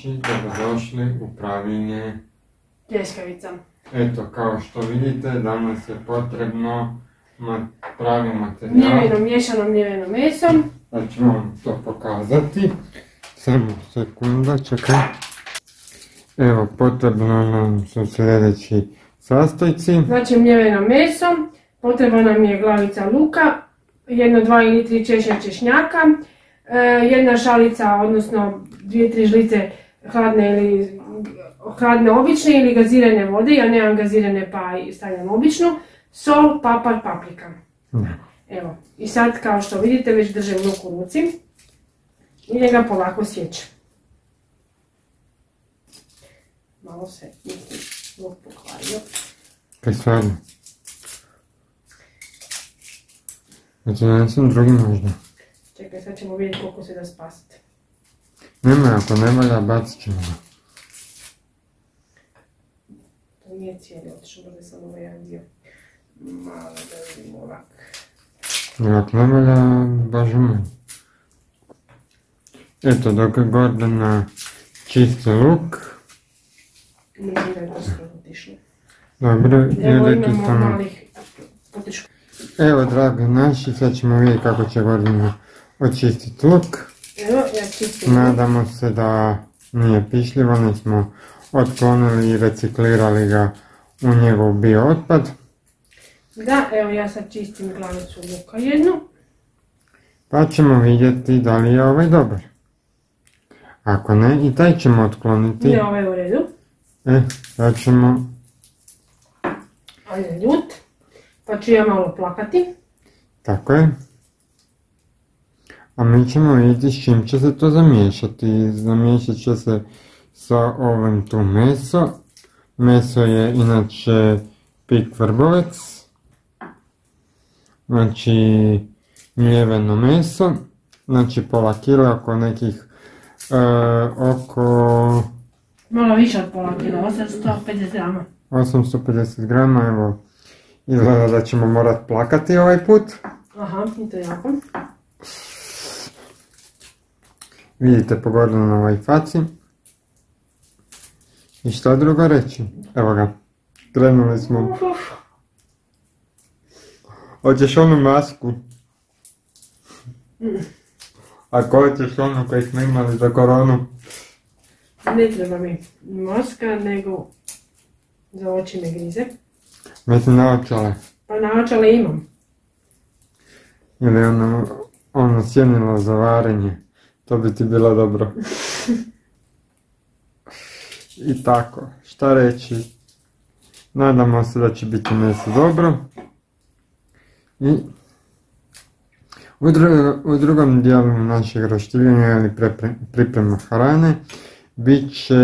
Naši, dobrodošli u pravilnje. Pljeskavica. Eto, kao što vidite, danas je potrebno pravi materijal. Mljeveno, miješano mljeveno meso. Da ću vam to pokazati. Samo sekunda, čekaj. Evo, potrebno nam su sljedeći sastojci. Znači mljeveno meso. Potrebna nam je glavica luka, jedno, dva ili tri češnja češnjaka, e, jedna šalica, odnosno dvije, tri žlice hladne ili hladne obične ili gazirane vode, ja nemam gazirane pa i stavljam običnu, sol, papar, paprika. Evo, i sad kao što vidite već držim luk u ruci i njega polako sjećam. Malo se mislim, luk pokvario. Kaj stvarno? Znači, nanesem drugi možda. Čekaj, sad ćemo vidjeti koliko se da spasiti. Nema, ako ne valja, bacit ćemo ga. To nije cijeli otišao, možda sam ovaj jedan dio. Malo da vidimo ovak. Ako ne valja, bože moj. Eto, dok je Gordana čisti luk. Mislim da je to skoro otišlo. Dobro, Evo ili ti poteškoća. Evo, dragi naši, sad ćemo vidjeti kako će Gordana očistiti luk. Evo, ja čistim. Nadamo se da nije pišljivo, ne smo otklonili i reciklirali ga u njegov bio otpad. Da, evo ja sad čistim glavicu luka jednu. Pa ćemo vidjeti da li je ovaj dobar. Ako ne, i taj ćemo otkloniti. Ne, ovaj u redu. E, sad ćemo, On je ljut. Pa ću ja malo plakati. tako je. A mi ćemo vidjeti s čim će se to zamiješati. Zamiješat će se sa ovim tu meso. Meso je inače pik vrbovec. Znači, mljeveno meso. Znači pola kile, oko nekih, e, oko Malo više od pola kila, 850 grama. 850 grama, evo. Izgleda da ćemo morat plakati ovaj put. Aha, i to jako. Vidite pogodno na ovoj faci. I šta drugo reći? Evo ga. Krenuli smo. Hoćeš onu masku? Ako hoćeš onu koju smo imali za koronu. Ne treba mi maska, nego za oči me grize. Mislim naočale. Pa naočale imam. Ili ono, ono sjenilo za varenje. To bi ti bilo dobro. I tako, šta reći? Nadamo se da će biti meso dobro. I u, dru- u drugom dijelu našeg roštiljenja ili priprema hrane bit će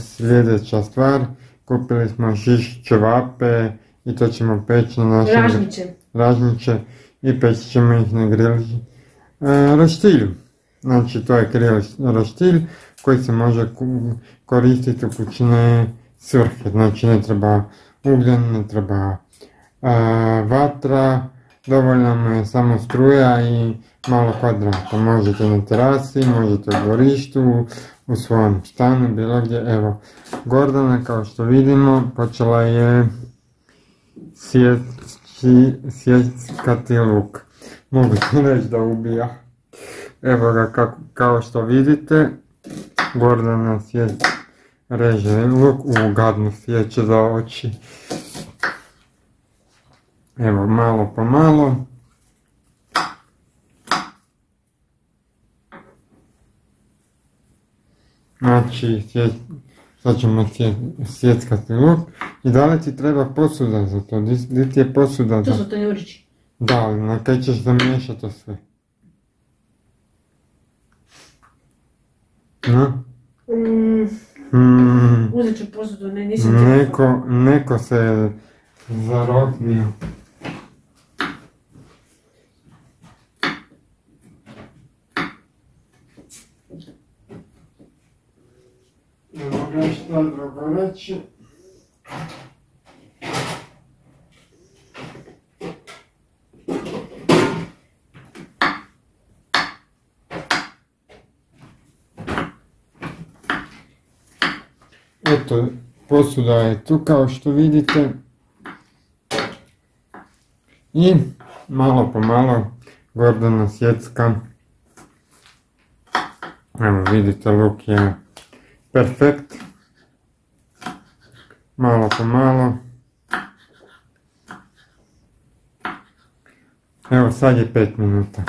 sljedeća stvar. Kupili smo šiš ćevape i to ćemo peći na našem Ražniće. ražniće i peći ćemo ih na grill e, roštilju. Znači to je roštilj koji se može koristiti u kućne svrhe. Znači ne treba ugljen, ne treba vatra, dovoljna mu je samo struja i malo kvadrata. Možete na terasi, možete u dvorištu, u svojem stanu, bilo gdje. Evo, Gordana kao što vidimo počela je sjeckati luk. Mogu ti reći da ubija. Evo ga kako, kao što vidite, Gordana sje, reže luk u gadnu sjeće za oči. Evo malo po malo. Znači, sad ćemo sje, sjeckati luk. I da li ti treba posuda za to? Di ti je posuda To za... su tanjurići. Da, ali na kaj ćeš zamiješati to sve? No? Mm, uzet ću posudu, ne, nisam neko, neko se zarobio. Ne mogu šta drugo reći. Eto, posuda je tu kao što vidite. I malo po malo Gordana sjecka. Evo vidite luk je perfekt. Malo po malo. Evo sad je 5 minuta.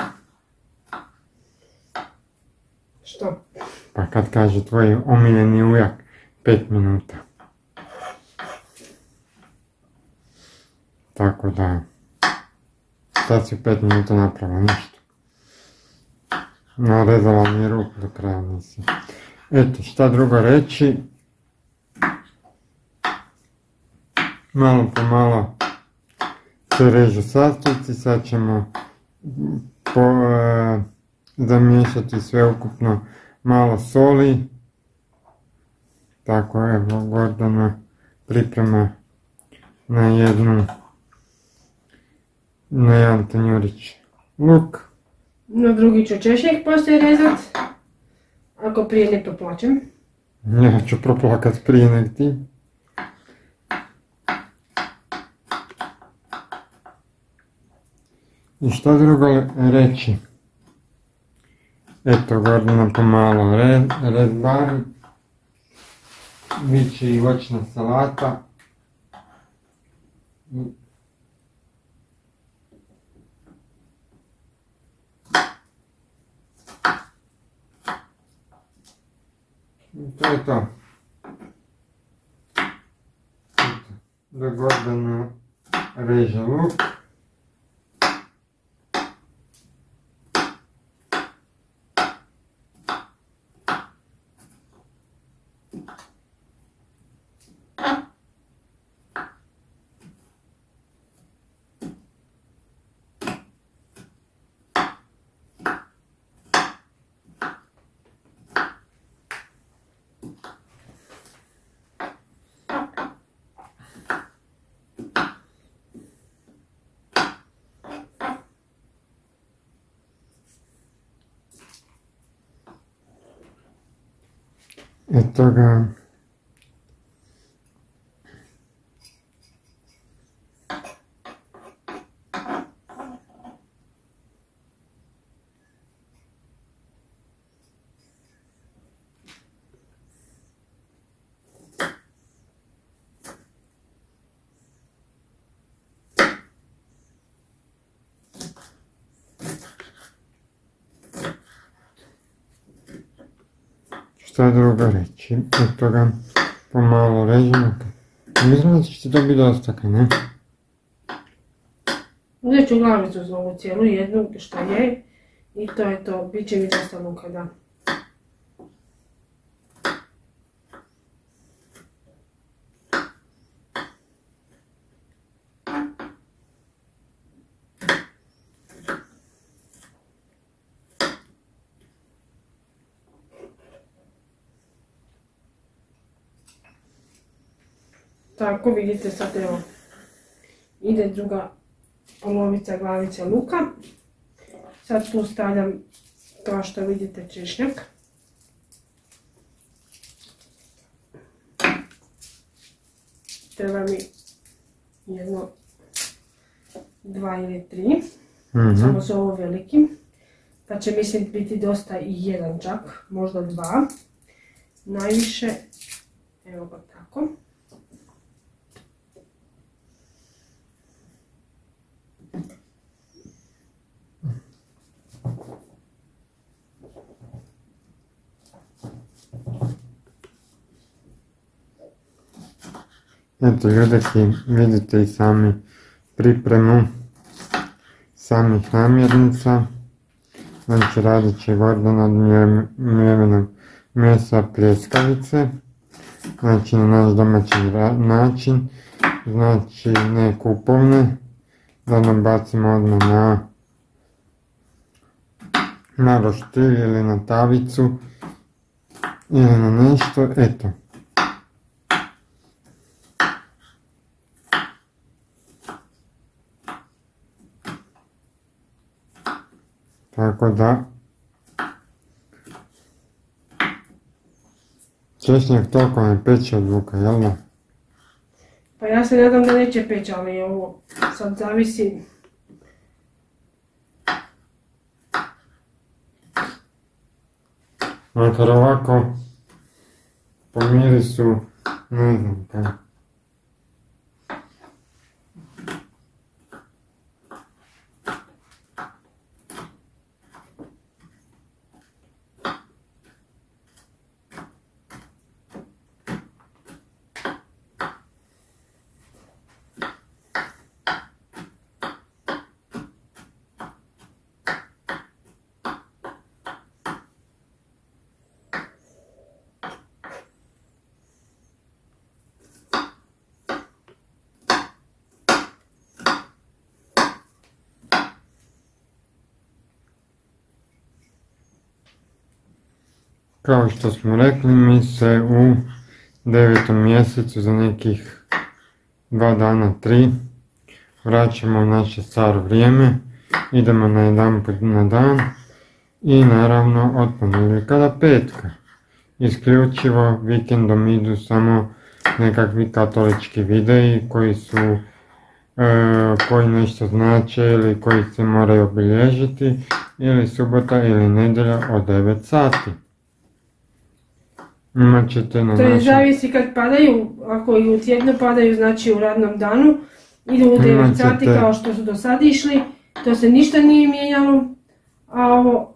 Što? Pa kad kaže tvoj omiljeni ujak, 5 minuta. Tako da, sad si 5 minuta napravila ništa. Narezala mi je ruku do kraja nisi. Eto, šta drugo reći. Malo po malo se režu sastojci, sad ćemo po, e, zamiješati sve ukupno malo soli. Tako evo Gordana priprema na jednu na jedan tanjurić luk. Na drugi ću češnjak poslije rezat. Ako prije ne poplačem. Ja ću proplakat prije nek ti. I što drugo reći? Eto, Gordana pomalo red, redbari. Biće i voćna salata. I- to je to. Da Gordana reže luk. Eto ga. Šta drugo reći? Eto ga pomalo režemo. Mislim da će to biti dosta, ne? Uzet ću glavicu za ovu cijelu jednu što je. I to je to. Biće mi dosta luka, Tako vidite sad evo. Ide druga polovica glavice luka. Sad tu stavljam kao što vidite češnjak. Treba mi jedno, dva ili tri. Mhm. Samo su ovo veliki. Pa će mislim biti dosta i jedan čak, možda dva. Najviše, evo ga tako. Eto ljudeki, vidite i sami pripremu samih namirnica. Znači radit će Gordana od mlje- mljevenog mesa pljeskavice. Znači na naš domaći način. Znači ne kupovne. Da nam bacimo odmah na na roštilj ili na tavicu ili na nešto, eto. Tako da češnjak toliko ne peče od luka, jel da? Pa ja se nadam da neće peći, ali ovo sad zavisi. Makar ovako, po mirisu, ne znam kako. Kao što smo rekli, mi se u devetom mjesecu za nekih dva dana, tri, vraćamo u naše staro vrijeme, idemo na jedan put na dan i naravno od ponedjeljka do petka. Isključivo vikendom idu samo nekakvi katolički videi koji su e, koji nešto znače ili koji se moraju obilježiti ili subota ili nedjelja od 9 sati. Imat ćete na To je zavisi kad padaju, ako i u tjednu padaju, znači u radnom danu, idu u 9 Imat sati kao što su do sad išli, to se ništa nije mijenjalo, a ovo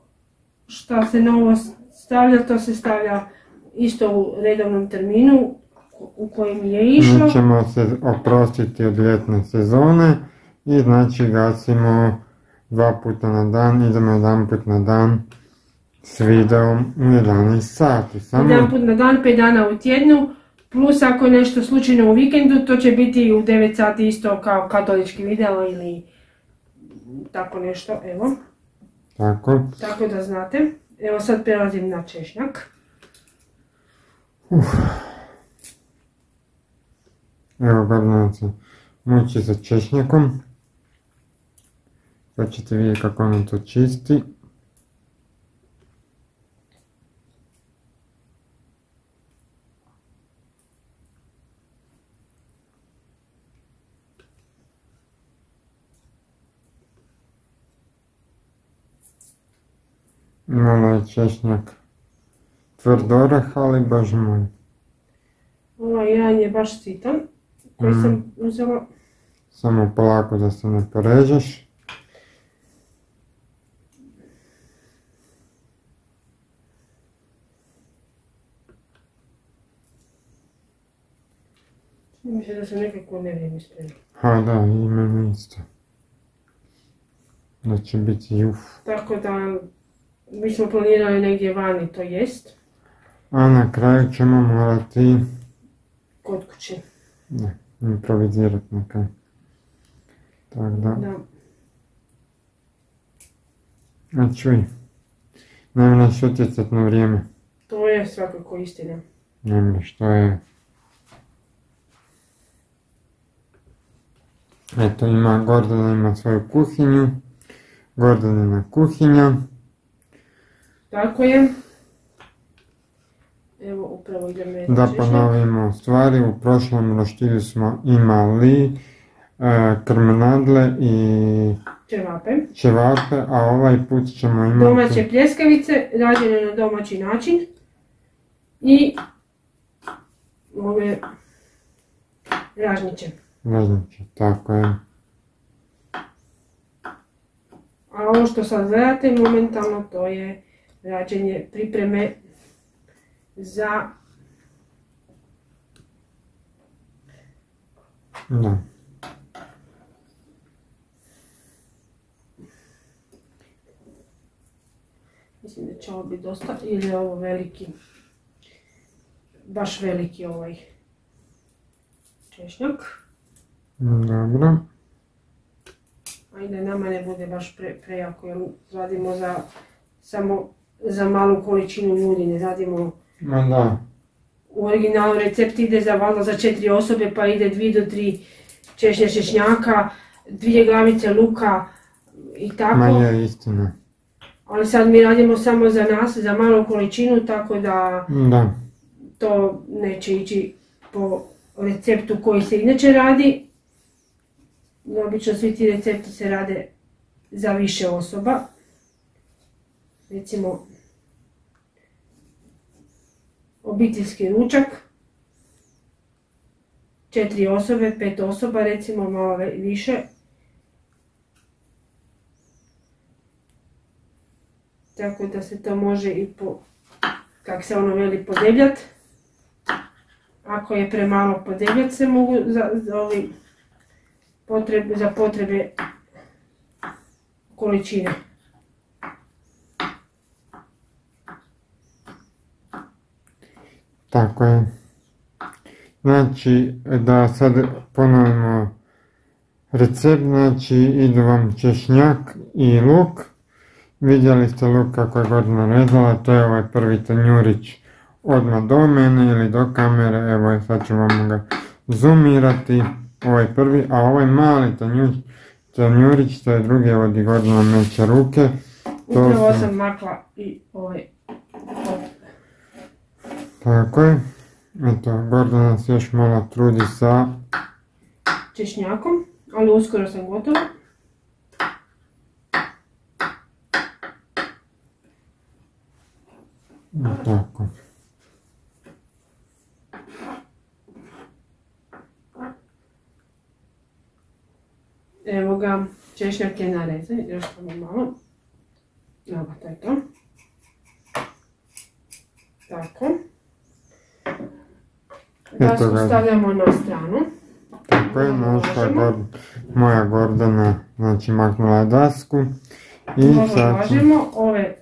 šta se novo stavlja, to se stavlja isto u redovnom terminu u kojem je išlo. Mi ćemo se oprostiti od ljetne sezone i znači gasimo dva puta na dan, idemo jedan put na dan s videom u 11 sati. Samo Jedan put na dan, 5 dana u tjednu, plus ako je nešto slučajno u vikendu, to će biti u 9 sati isto kao katolički video ili tako nešto, evo. tako. Tako da znate. Evo sad prelazim na češnjak. Evo Gordana se muči sa češnjakom. Sad ćete vidjeti kako ona to čisti. Malo je češnjak tvrd orah, ali baš moj. Ovaj jedan je baš sitan, koji Mhm. sam uzela. Samo polako da se ne porežeš. Čini mi se da sam nekako ne vrijeme spremila. Ha da, i meni isto. Da će biti juf. Tako da, mi smo planirali negdje vani to jest, A na kraju ćemo morati kod kuće. ne, improvizirati na kraju. Tako da, Da. a čuj. Ne utjecat na vrijeme. To je svakako istina. Ne moraš, to je... Eto, ima, Gordana ima svoju kuhinju. Gordanina kuhinja. Tako je. Evo, upravo idem na Da ponovimo stvari, u prošlom roštilju smo imali e, krmenadle i Ćevape. ćevape, a ovaj put ćemo imati Domaće pljeskavice, rađene na domaći način. I ove ražniće. ražniće, tako je. A ovo što sad gledate momentalno to je rađenje pripreme za Da. Mislim da će ovo biti dosta, ili je ovo veliki, baš veliki ovaj češnjak. Dobro. A da nama ne bude baš pre, prejako, jer radimo za, samo za malu količinu ljudi, ne radimo Ma da, u originalu recept ide za valjda za četiri osobe pa ide dvi do tri češnja češnjaka, dvije glavice luka i tako. ma je istina. Ali sad mi radimo samo za nas, za malu količinu, tako da Da, to neće ići po receptu koji se inače radi. Obično svi ti recepti se rade za više osoba. Recimo, obiteljski ručak, četiri osobe, pet osoba recimo, malo više. Tako da se to može i po, kak se ono veli, podebljat. Ako je premalo podebljat se mogu za, za, ovi potrebe, za potrebe količine. Tako je. Znači, da sad ponovimo recept, znači idu vam češnjak i luk. Vidjeli ste luk kako je Gordana rezala, to je ovaj prvi tanjurić odmah do mene ili do kamere, evo sad ću vam ga zoomirati, ovaj prvi, a ovaj mali tanjurić, tanjurić to je drugi, evo di Gordana meće ruke. To Upravo sam makla i ovaj tako je. Eto, Gordana se još malo trudi sa... Češnjakom, ali uskoro sam gotova. Tako. Evo ga, češnjak je narezan, još samo malo. Evo, to je to. Tako. Dasku stavljamo na stranu. Tako je, naša moja Gordana, znači maknula dasku. I sad ove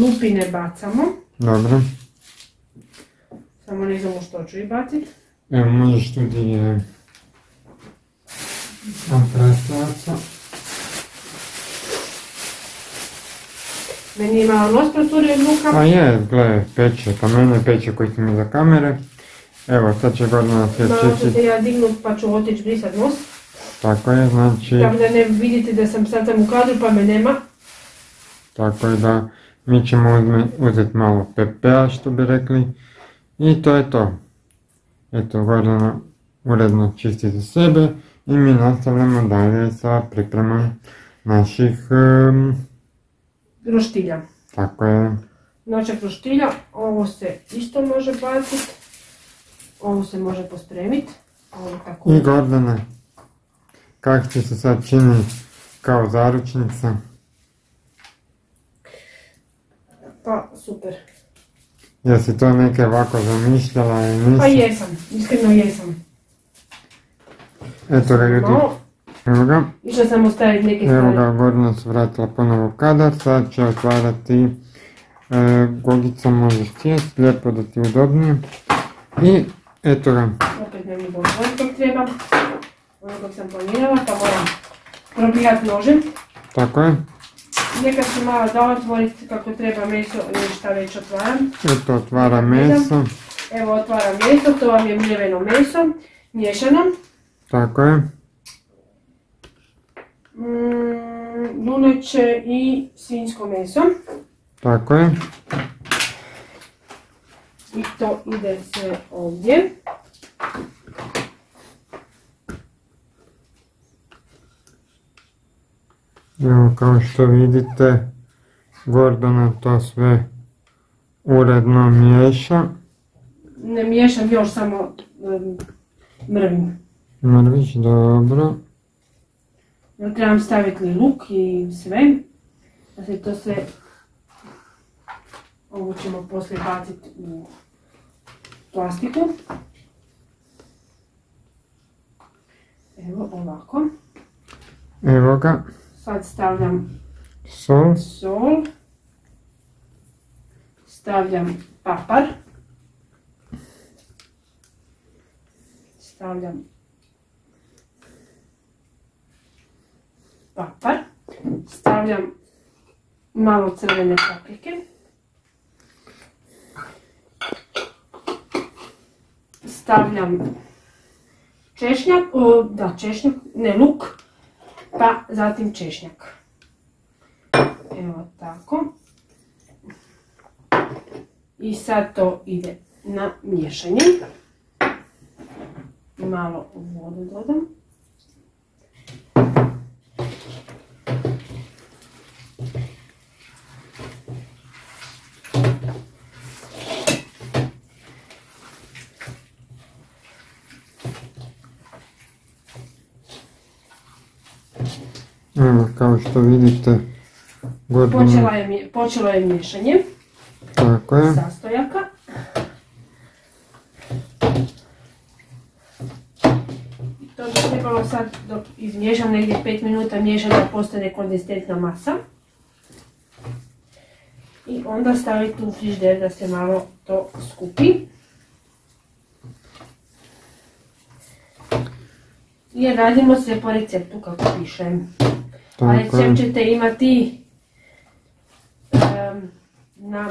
lupine bacamo. Dobro. Samo ne znamo što ću i baciti. Evo možeš tu di je Meni je malo nos proturio luka. Pa je, gledaj, peče, pa mene peče koji sam za kamere. Evo, sad će Gordana sve čistiti. Malo ću se ja dignut pa ću otići brisat nos. Tako je, znači... Tako da ne vidite da sam sad sam u kadru pa me nema. Tako je da mi ćemo uzeti malo pepea što bi rekli. I to je to. Eto, Gordana uredno čisti za sebe i mi nastavljamo dalje sa pripremom naših... roštilja. Tako je. Noćak roštilja, ovo se isto može baciti. Ovo se može pospremiti. I Gordane, kako ti se sad čini kao zaručnica? Pa, super. Jesi to neke ovako zamišljala i nisi? Pa jesam, iskreno jesam. Eto ga ljudi. Evo ga. Išla sam ostaviti neke stvari. Evo ga, Gordana se vratila ponovo kadar, sad će otvarati e, Gogica možeš sjest, lijepo da ti udobnije. I Eto ga. Opet ne mi bolj treba. Ono kako sam planirala, pa moram probijati nožem. Tako je. Nekad ću malo da otvoriti kako treba meso, ništa već otvaram. Eto, otvara meso. Evo otvaram meso, to vam je mljeveno meso, miješano. Tako je. Mm, juneće i svinjsko meso. Tako je. I to ide sve ovdje. Evo kao što vidite, Gordana to sve uredno miješa. Ne miješam još, samo mrvim. Mrvić, dobro. Ja trebam staviti luk i sve, da se to sve, ovo ćemo poslije baciti u plastiku. Evo ovako. Evo ga. Sad stavljam sol. sol. Stavljam papar. Stavljam papar. Stavljam malo crvene paprike. Stavljam češnjak, da češnjak, ne luk, pa zatim češnjak. Evo tako. I sad to ide na miješanje. Malo vodu dodam. Evo, kao što vidite, godinu, Počela je, počelo je miješanje tako je. sastojaka. I To bi trebalo sad dok izmiješam negdje 5 minuta miješati da postane konzistentna masa. I onda staviti u frižder da se malo to skupi. Jer radimo sve po receptu kako piše. A Tako je. recept ćete imati em, na,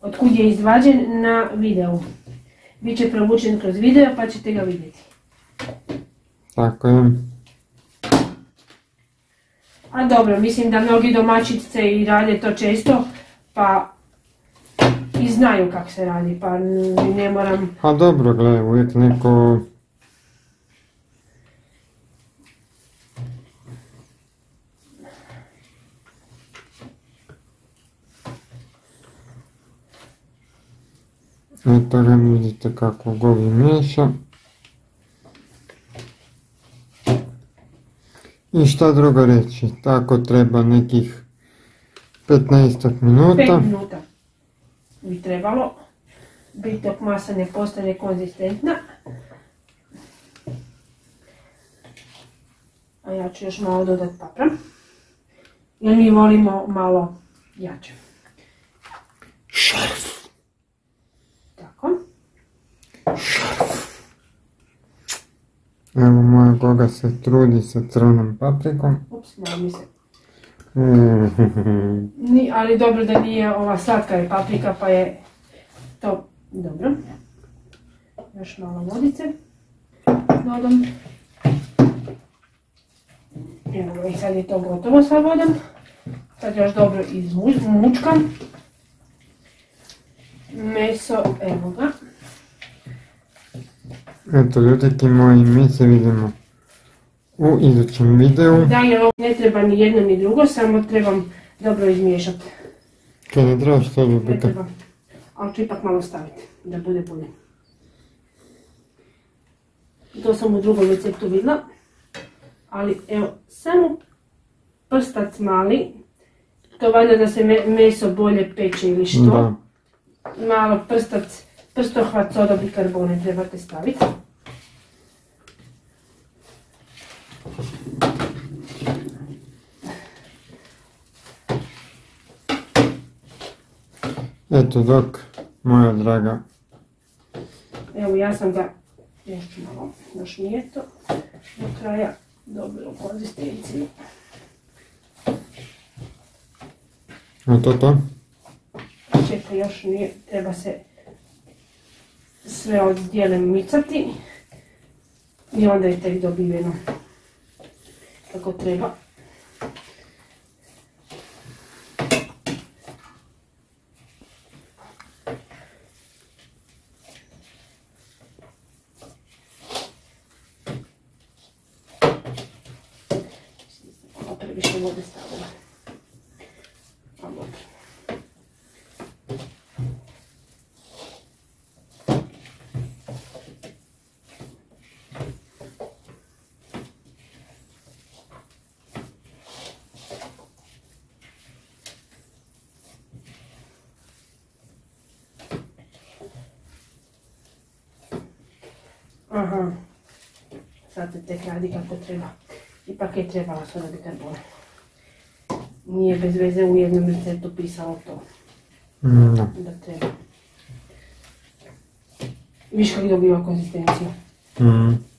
od kud je izvađen na videu. Biće provučen kroz video pa ćete ga vidjeti. Tako je. A dobro, mislim da mnogi domaćice i rade to često, pa i znaju kako se radi, pa ne moram... A dobro, gle, uvijek neko... Eto ga vidite kako govi miješa. I šta drugo reći, tako treba nekih 15 5 minuta. minuta bi trebalo biti dok masa ne postane konzistentna. A ja ću još malo dodati papra. Jer mi volimo malo jače. Šarf. Tako. Evo moja koga se trudi sa crvenom paprikom. Ups, mi se. Mm. Ni, ali dobro da nije ova slatka je paprika pa je to dobro. Još malo vodice dodam. Evo i sad je to gotovo sa vodom. Sad još dobro izmučkam. Meso, evo ga. Eto ljudeki moji, mi se vidimo u idućem videu. Da, jer ovo ne treba ni jedno ni drugo, samo trebam dobro izmiješati. Kaj ne treba što Ne ljubite? treba. Ali ću ipak malo staviti, da bude bolje. To sam u drugom receptu vidjela. Ali evo, samo prstac mali. To valjda da se me- meso bolje peče ili što. Da. Malo prstac, prstohvat soda bikarbone trebate staviti. Eto dok, moja draga, Evo ja sam ga još malo, još nije to do kraja dobilo konzistenciju. eto to. Čekaj, još nije, treba se sve od dijele micati i onda je tek dobiveno kako treba. Malo previše vode stavila. A dobro. Aha. Sad se tek radi kako treba. Ipak je trebala soda bikarbona. Nije bez veze u jednom receptu pisalo to Mm, da. treba. Viš kako dobiva konzistenciju. Mm.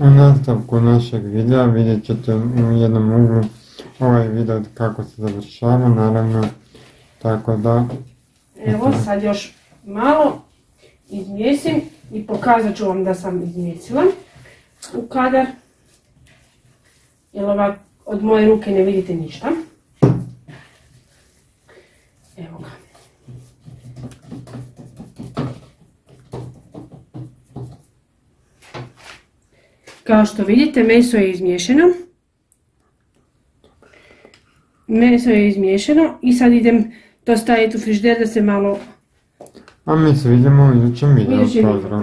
U nastavku našeg videa vidjet ćete u jednom uglu ovaj video kako se završava, naravno, tako da, Evo sad još malo izmijesim i pokazat ću vam da sam izmijesila. u kadar. Jer ovak od moje ruke ne vidite ništa. Evo ga. Kao što vidite, meso je izmiješano. Meso je izmiješano i sad idem to staviti u frižider da se malo A mi se vidimo u idućem videu. Pozdrav!